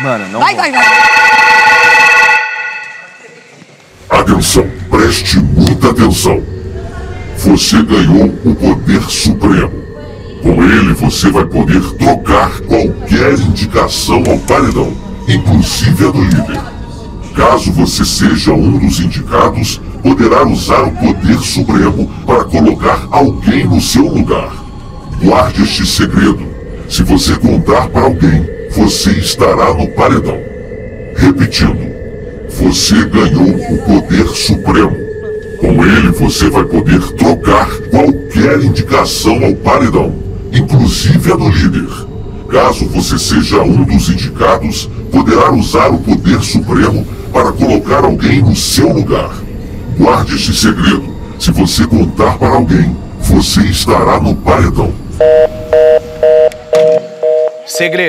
Mano, não Vai, vou. vai, vai. Atenção, preste muita atenção. Você ganhou o poder supremo. Com ele você vai poder trocar qualquer indicação ao paredão, inclusive a do líder. Caso você seja um dos indicados, poderá usar o poder supremo para colocar alguém no seu lugar. Guarde este segredo. Se você contar para alguém, você estará no paredão. Repetindo, você ganhou o poder supremo. Com ele você vai poder trocar qualquer indicação ao paredão, inclusive a do líder. Caso você seja um dos indicados, poderá usar o poder supremo para colocar alguém no seu lugar. Guarde este segredo. Se você contar para alguém, você estará no paredão. Segredo.